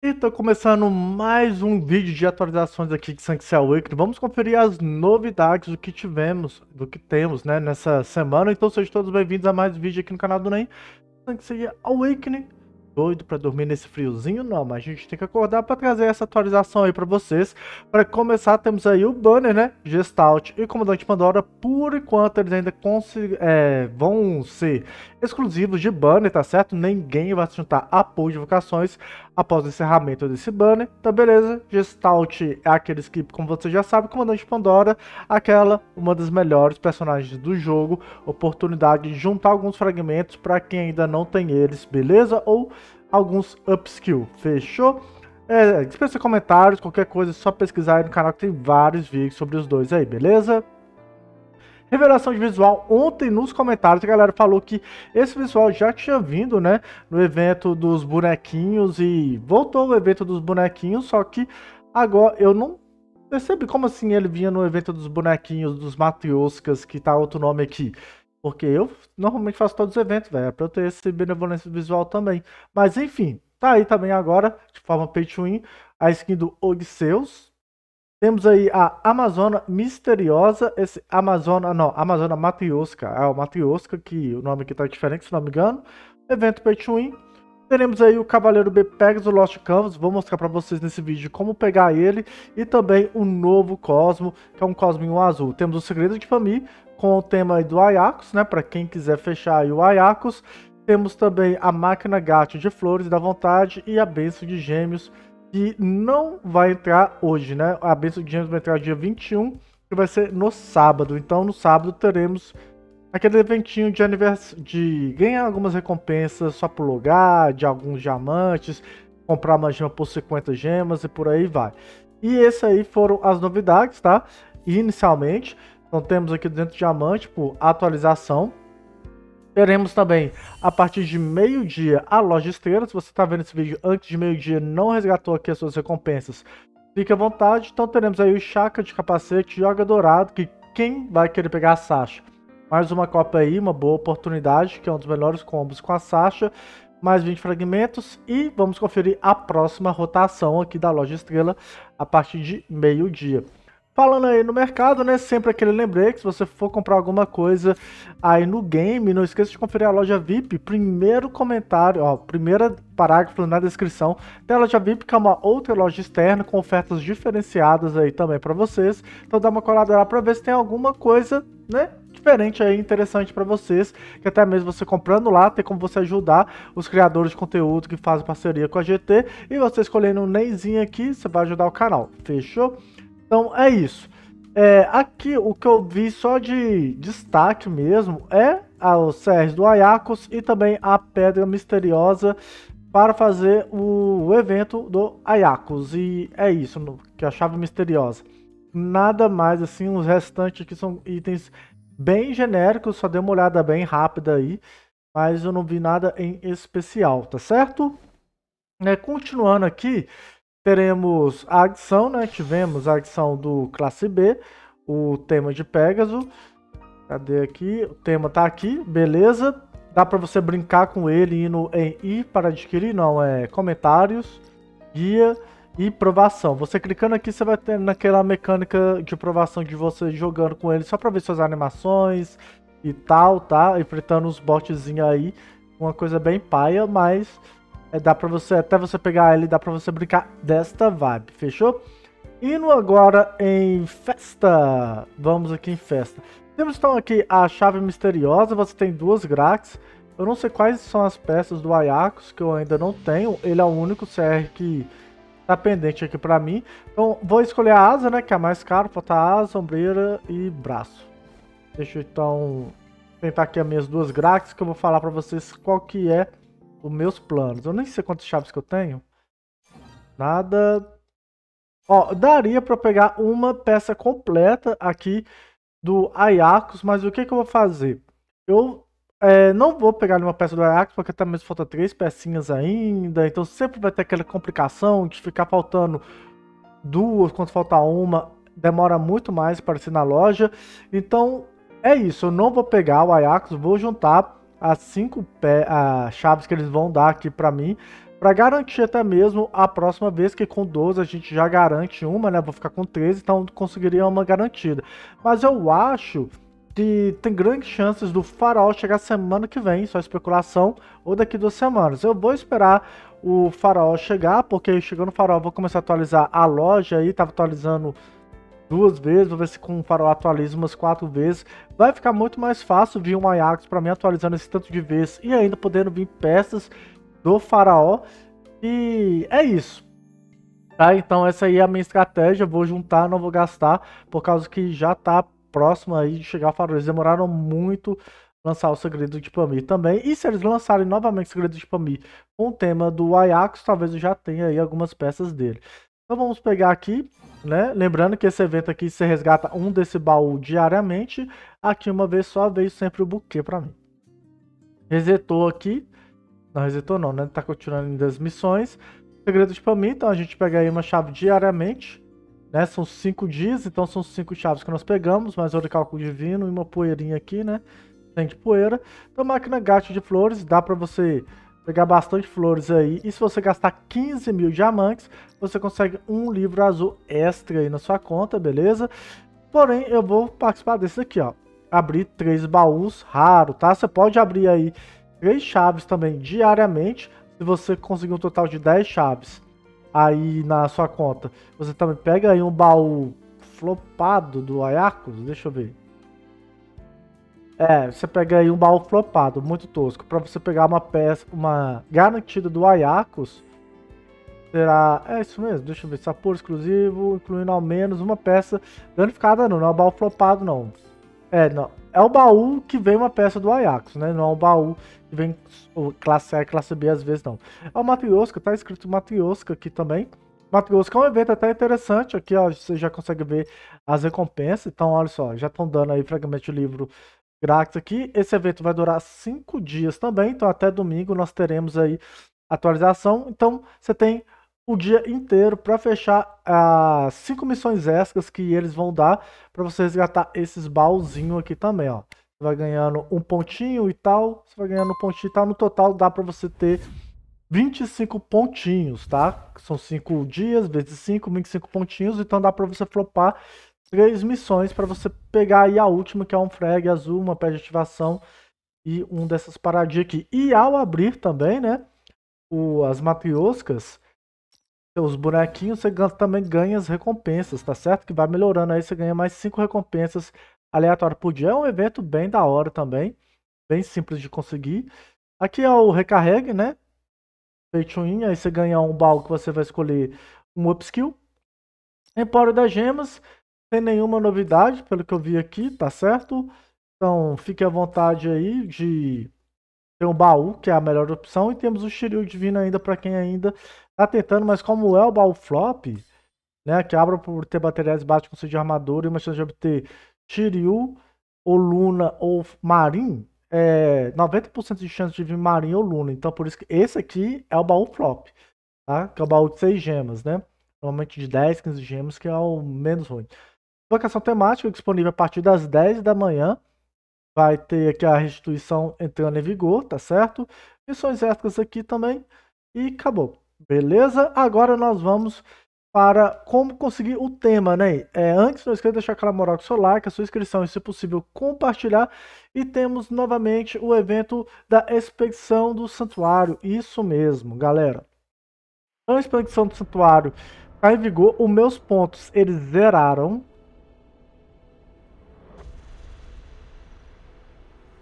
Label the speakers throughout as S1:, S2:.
S1: E tô começando mais um vídeo de atualizações aqui de Sanctuary Awakening. Vamos conferir as novidades do que tivemos, do que temos, né, nessa semana. Então sejam todos bem-vindos a mais um vídeo aqui no canal do NEM. Sanctuary Awakening doido para dormir nesse friozinho, não, mas a gente tem que acordar para trazer essa atualização aí para vocês. Para começar, temos aí o banner, né? Gestalt e Comandante Pandora, por enquanto eles ainda é, vão ser exclusivos de banner, tá certo? Ninguém vai se juntar a pool de vocações após o encerramento desse banner. Então, beleza. Gestalt é aquele que, como você já sabe, Comandante Pandora, aquela, uma das melhores personagens do jogo. Oportunidade de juntar alguns fragmentos para quem ainda não tem eles, beleza? Ou alguns upskill, fechou? É, dispensa comentários, qualquer coisa, é só pesquisar aí no canal que tem vários vídeos sobre os dois aí, beleza? Revelação de visual, ontem nos comentários a galera falou que esse visual já tinha vindo, né, no evento dos bonequinhos e voltou o evento dos bonequinhos, só que agora eu não percebi como assim ele vinha no evento dos bonequinhos, dos matrioscas, que tá outro nome aqui. Porque eu normalmente faço todos os eventos, velho. É pra eu ter esse benevolência visual também. Mas enfim, tá aí também agora, de forma pay to win, a skin do Odisseus. Temos aí a Amazona Misteriosa, esse Amazona, não, Amazona Matrioska, é o Matrioska, que o nome aqui tá diferente, se não me engano. Evento pay to win. Teremos aí o Cavaleiro B Pegasus Lost Canvas, vou mostrar para vocês nesse vídeo como pegar ele. E também o novo Cosmo, que é um Cosminho azul. Temos o Segredo de Fami, com o tema do Ayakos, né? Para quem quiser fechar aí o Ayakos. Temos também a máquina gato de flores da vontade e a benção de gêmeos, que não vai entrar hoje, né? A benção de gêmeos vai entrar dia 21, que vai ser no sábado. Então no sábado teremos aquele eventinho de aniversário de ganhar algumas recompensas só por lugar, de alguns diamantes, comprar uma gema por 50 gemas e por aí vai. E esse aí foram as novidades, tá? Inicialmente, então temos aqui dentro diamante por atualização. Teremos também, a partir de meio-dia, a loja esteira. Se você está vendo esse vídeo antes de meio-dia não resgatou aqui as suas recompensas, fique à vontade. Então teremos aí o Chaka de capacete Yoga Dourado, que quem vai querer pegar a Sasha? Mais uma copa aí, uma boa oportunidade, que é um dos melhores combos com a Sasha. Mais 20 fragmentos e vamos conferir a próxima rotação aqui da loja estrela a partir de meio-dia. Falando aí no mercado, né? Sempre aquele lembrete, se você for comprar alguma coisa aí no game, não esqueça de conferir a loja VIP. Primeiro comentário, ó, primeiro parágrafo na descrição. Tem a loja VIP, que é uma outra loja externa com ofertas diferenciadas aí também para vocês. Então dá uma colada lá para ver se tem alguma coisa, né? diferente aí, interessante para vocês, que até mesmo você comprando lá, tem como você ajudar os criadores de conteúdo que fazem parceria com a GT, e você escolhendo um neizinho aqui, você vai ajudar o canal, fechou? Então é isso. É, aqui o que eu vi só de destaque mesmo é o Sérgio do Ayakos e também a Pedra Misteriosa para fazer o, evento do Ayakos. E é isso, que é a chave misteriosa. Nada mais assim, os restantes aqui são itens bem genéricos, só dei uma olhada bem rápida aí, mas eu não vi nada em especial, tá certo? É, continuando aqui, teremos a adição, né? Tivemos a adição do classe B, o tema de Pegasus. Cadê aqui? O tema tá aqui, beleza. Dá para você brincar com ele indo em ir para adquirir, não, é comentários, guia e provação. Você clicando aqui, você vai ter naquela mecânica de provação de você jogando com ele, só para ver suas animações e tal, tá? Enfrentando os botzinhos aí, uma coisa bem paia, mas é, dá pra você, até você pegar ele, dá pra você brincar desta vibe, fechou? Indo agora em festa, vamos aqui em festa. Temos então aqui a chave misteriosa, você tem duas Grax. Eu não sei quais são as peças do Ayakos, que eu ainda não tenho. Ele é o único CR que tá pendente aqui pra mim. Então vou escolher a asa, né, que é a mais cara. Falta asa, ombreira e braço. Deixa eu então tentar aqui as minhas duas Grax, que eu vou falar pra vocês qual que é os meus planos. Eu nem sei quantas chaves que eu tenho. Nada. Ó, daria para pegar uma peça completa aqui do Ajax, mas o que, que eu vou fazer? Eu é, não vou pegar uma peça do Ajax, porque também falta três pecinhas ainda, então sempre vai ter aquela complicação de ficar faltando duas quando falta uma, demora muito mais para ser na loja. Então é isso, eu não vou pegar o Ajax, vou juntar as cinco pé, chaves que eles vão dar aqui para mim para garantir até mesmo a próxima vez, que com 12 a gente já garante uma, né? Vou ficar com 13, então conseguiria uma garantida. Mas eu acho que tem grandes chances do farol chegar semana que vem, só especulação, ou daqui duas semanas. Eu vou esperar o farol chegar, porque chegando o farol eu vou começar a atualizar a loja aí, tava atualizando duas vezes, vou ver se com o farol atualiza umas quatro vezes. Vai ficar muito mais fácil vir um Ajax para mim atualizando esse tanto de vezes e ainda podendo vir peças do faraó. E é isso. Tá? Então essa aí é a minha estratégia. Vou juntar, não vou gastar, por causa que já tá próximo aí de chegar o faraó. Eles demoraram muito lançar o Segredo de Pamir também. E se eles lançarem novamente o Segredo de Pamir com o tema do Ajax, talvez eu já tenha aí algumas peças dele. Então vamos pegar aqui, né? Lembrando que esse evento aqui você resgata um desse baú diariamente. Aqui uma vez só veio sempre o buquê para mim. Resetou aqui. Não resetou não, né? Tá continuando ainda as missões. Segredo de mim, então a gente pega aí uma chave diariamente. Né? São cinco dias, então são cinco chaves que nós pegamos, mais o cálculo divino e uma poeirinha aqui, né? Tem de poeira. Então máquina gato de flores, dá para você pegar bastante flores aí. E se você gastar 15 mil diamantes, você consegue um livro azul extra aí na sua conta, beleza? Porém, eu vou participar desse aqui, ó. Abrir três baús raro, tá? Você pode abrir aí três chaves também diariamente. Se você conseguir um total de 10 chaves aí na sua conta, você também pega aí um baú flopado do Ayakos. Deixa eu ver. É, você pega aí um baú flopado, muito tosco. Para você pegar uma peça, uma garantida do Ayakos, será. É isso mesmo, deixa eu ver. Sapor exclusivo, incluindo ao menos uma peça danificada, não. Não é um baú flopado, não. É, não. É o baú que vem uma peça do Ajax, né? Não é um baú que vem classe A e classe B às vezes, não. É o Matrioska, tá escrito Matrioska aqui também. Matrioska é um evento até interessante. Aqui, ó, você já consegue ver as recompensas. Então, olha só, já estão dando aí fragmento de livro grátis aqui. Esse evento vai durar cinco dias também. Então, até domingo nós teremos aí atualização. Então, você tem o dia inteiro para fechar as cinco missões extras que eles vão dar para você resgatar esses baúzinhos aqui também, ó. Você vai ganhando um pontinho e tal, você vai ganhando um pontinho e tal, no total dá para você ter 25 pontinhos, tá? São 5 dias vezes 5, 25 pontinhos, então dá para você flopar três missões para você pegar aí a última, que é um frag azul, uma pé de ativação e um dessas paradinhas aqui. E ao abrir também, né, o, as matrioscas, os bonequinhos, você também ganha as recompensas, tá certo? Que vai melhorando aí, você ganha mais 5 recompensas aleatórias por dia. É um evento bem da hora também, bem simples de conseguir. Aqui é o recarregue, né? Feituinho, aí você ganha um baú que você vai escolher um upskill. Empório das gemas, sem nenhuma novidade, pelo que eu vi aqui, tá certo? Então, fique à vontade aí de ter um baú, que é a melhor opção, e temos o Shiryu Divino ainda para quem ainda tá tentando, mas como é o baú flop, né, que abre por ter baterias básicas com de armadura e uma chance de obter Shiryu, ou Luna, ou Marin, é 90% de chance de vir Marin ou Luna. Então, por isso que esse aqui é o baú flop, tá? Que é o baú de 6 gemas, né? Normalmente de 10, 15 gemas, que é o menos ruim. Vocação temática disponível a partir das 10 da manhã. Vai ter aqui a restituição entrando em vigor, tá certo? Missões extras aqui também. E acabou. Beleza? Agora nós vamos para como conseguir o tema, né? É, antes, não esqueça de deixar aquela moral com seu like, a sua inscrição e, se possível, compartilhar. E temos novamente o evento da expedição do santuário. Isso mesmo, galera. A expedição do santuário está em vigor. Os meus pontos, eles zeraram.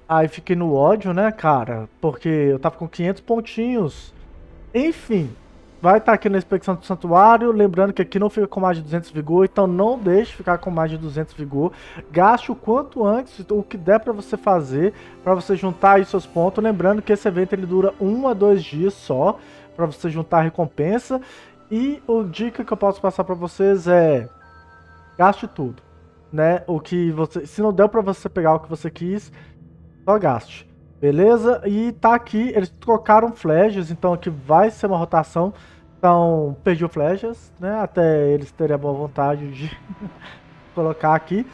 S1: Aí fiquei no ódio, né, cara? Porque eu tava com 500 pontinhos. Enfim, vai estar tá aqui na inspeção do santuário. Lembrando que aqui não fica com mais de 200 vigor, então não deixe ficar com mais de 200 vigor. Gaste o quanto antes, o que der para você fazer, para você juntar aí seus pontos. Lembrando que esse evento ele dura um a dois dias só, para você juntar a recompensa. E o dica que eu posso passar para vocês é gaste tudo, né? O que você, se não deu para você pegar o que você quis, só gaste. Beleza? E tá aqui, eles trocaram flashes, então aqui vai ser uma rotação. Então, perdi o flashes, né? Até eles terem a boa vontade de colocar aqui.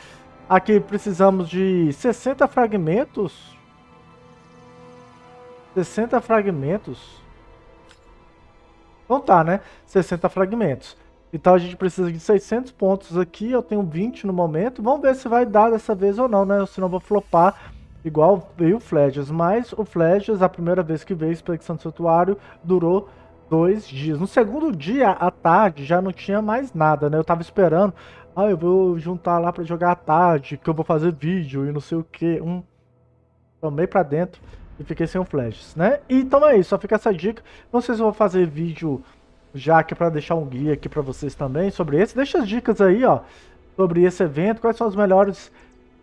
S1: Aqui precisamos de 60 fragmentos. 60 fragmentos. Então tá, né? 60 fragmentos. Então a gente precisa de 600 pontos aqui, eu tenho 20 no momento. Vamos ver se vai dar dessa vez ou não, né? Senão eu vou flopar igual veio o Fledges. Mas o Fledges, a primeira vez que veio a expedição santuário, durou dois dias. No segundo dia, à tarde, já não tinha mais nada, né? Eu tava esperando, ah, eu vou juntar lá para jogar à tarde, que eu vou fazer vídeo e não sei o que. Um, tomei pra dentro e fiquei sem o Fledges, né? Então é isso, só fica essa dica. Não sei se eu vou fazer vídeo já que é para deixar um guia aqui para vocês também sobre esse. Deixa as dicas aí, ó, sobre esse evento, quais são as melhores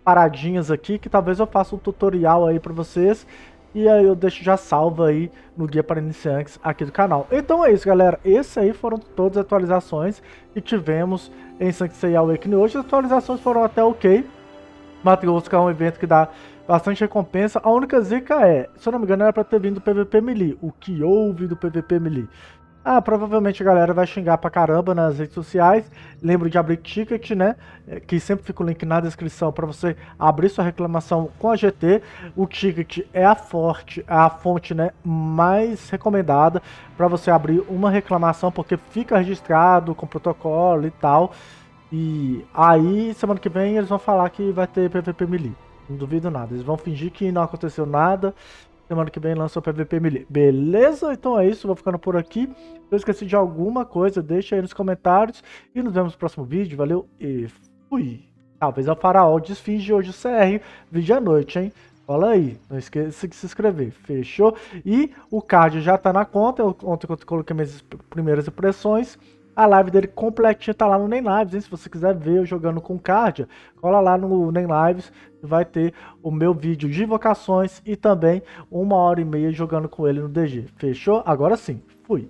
S1: paradinhas aqui, que talvez eu faça um tutorial aí para vocês. E aí eu deixo já salvo aí no guia para iniciantes aqui do canal. Então é isso, galera. Essas aí foram todas as atualizações que tivemos em Sanctuary Awakening. Hoje as atualizações foram até ok. Mato Grosso é um evento que dá bastante recompensa. A única zica é, se eu não me engano, era para ter vindo do PVP Melee. O que houve do PVP Melee? Ah, provavelmente a galera vai xingar pra caramba nas redes sociais. Lembro de abrir ticket, né? É, que sempre fica o link na descrição para você abrir sua reclamação com a GT. O ticket é a forte, é a fonte, né, mais recomendada para você abrir uma reclamação, porque fica registrado com protocolo e tal. E aí, semana que vem, eles vão falar que vai ter PVP Melee. Não duvido nada. Eles vão fingir que não aconteceu nada Semana que vem lança o PVP Melee. Beleza? Então é isso, vou ficando por aqui. Se eu esqueci de alguma coisa, deixa aí nos comentários. E nos vemos no próximo vídeo. Valeu e fui. Talvez é o faraó desfinge hoje o CR, vídeo à noite, hein? Fala aí, não esqueça de se inscrever, fechou? E o card já tá na conta, ontem eu coloquei minhas primeiras impressões. A live dele completinha tá lá no Nem Lives, hein? Se você quiser ver eu jogando com Cardia, cola lá no Nem Lives, vai ter o meu vídeo de invocações e também uma hora e meia jogando com ele no DG. Fechou? Agora sim, fui.